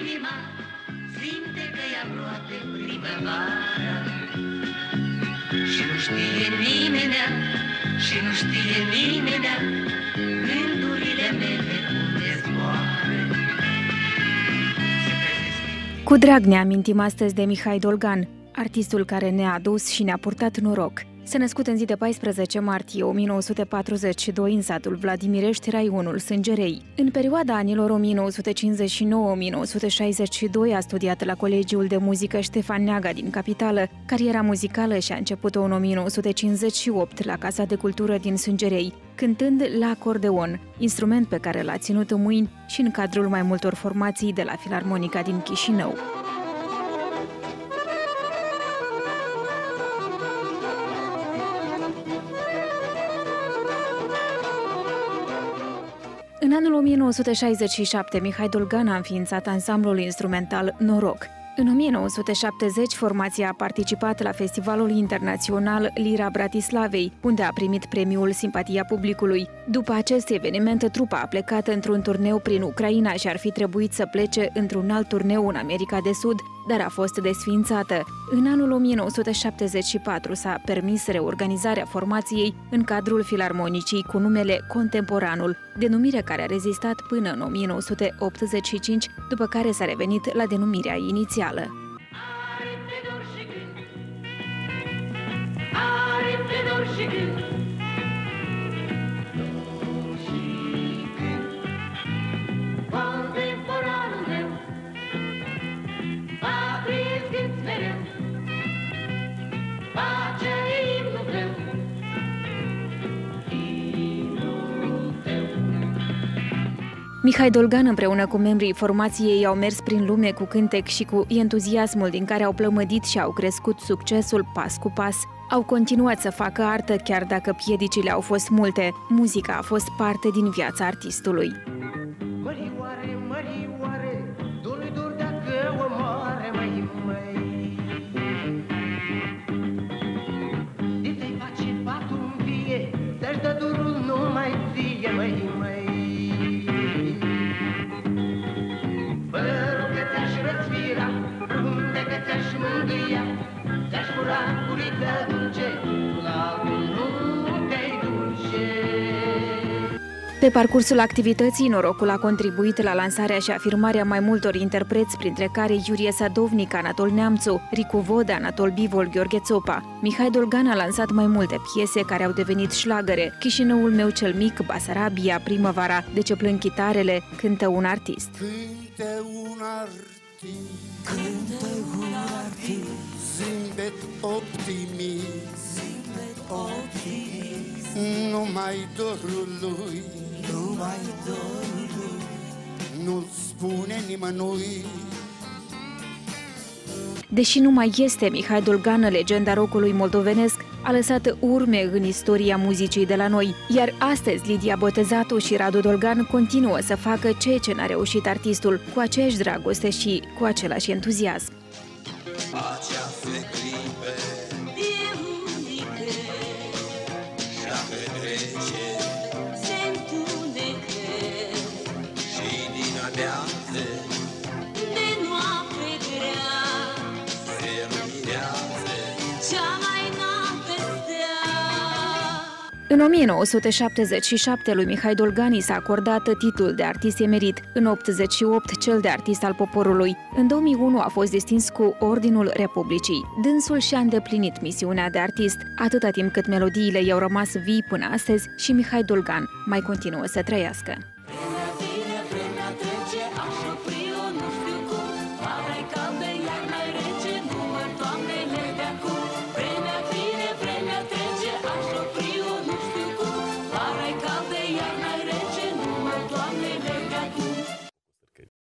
inima simte că e aproape primăvara Și nu știe nimenea, și nu știe nimenea Gândurile mele unde zboară Cu drag ne amintim astăzi de Mihai Dolgan, artistul care ne-a adus și ne-a purtat noroc. S-a născut în zi de 14 martie 1942 în satul Vladimirești, raionul Sângerei. În perioada anilor 1959-1962 a studiat la Colegiul de Muzică Ștefan Neaga din capitală. Cariera muzicală și-a început-o în 1958 la Casa de Cultură din Sângerei, cântând la acordeon, instrument pe care l-a ținut în mâini și în cadrul mai multor formații de la Filarmonica din Chișinău. În anul 1967, Mihai Dolgan a înființat ansamblul instrumental Noroc. În 1970, formația a participat la Festivalul Internațional Lira Bratislavei, unde a primit premiul Simpatia Publicului. După acest eveniment, trupa a plecat într-un turneu prin Ucraina și ar fi trebuit să plece într-un alt turneu în America de Sud, dar a fost desfințată. În anul 1974 s-a permis reorganizarea formației în cadrul filarmonicii cu numele Contemporanul, denumire care a rezistat până în 1985, după care s-a revenit la denumirea inițială. Are fedor și gând Are fedor și gând Mihai Dolgan împreună cu membrii formației au mers prin lume cu cântec și cu entuziasmul din care au plămădit și au crescut succesul pas cu pas. Au continuat să facă artă chiar dacă piedicile au fost multe. Muzica a fost parte din viața artistului. Mărioare, mărioare, dor dor dacă o moare, mai măi. De te-ai face patul în vie, te-aș da durul numai ție, măi, măi. Pe parcursul activității, norocul a contribuit la lansarea și afirmarea mai multor interpreți, printre care Iurie Sadovnic, Anatol Neamțu, Ricu Vodă, Anatol Bivol, Gheorghe Țopa. Mihai Dolgan a lansat mai multe piese care au devenit șlagăre. Chișinăul meu cel mic, Basarabia, Primăvara, De ce plâng chitarele, cântă un artist. Cântă un artist. Cântă un artist. Zâmbet optimist. Zâmbet optimist. Numai dorul lui Numai dorul lui Nu-l spune nimănui. Deși nu mai este Mihai Dolgan, legenda rocului moldovenesc, a lăsat urme în istoria muzicii de la noi, iar astăzi Lidia Botezatu și Radu Dolgan continuă să facă ceea ce n-a reușit artistul, cu aceeași dragoste și cu același entuziasm. Acea se clipe e unică, În 1977 lui Mihai Dolgani s-a acordat titlul de artist emerit, în 88 cel de artist al poporului. În 2001 a fost distins cu Ordinul Republicii. Dânsul și-a îndeplinit misiunea de artist, atâta timp cât melodiile i-au rămas vii până astăzi și Mihai Dolgan mai continuă să trăiască.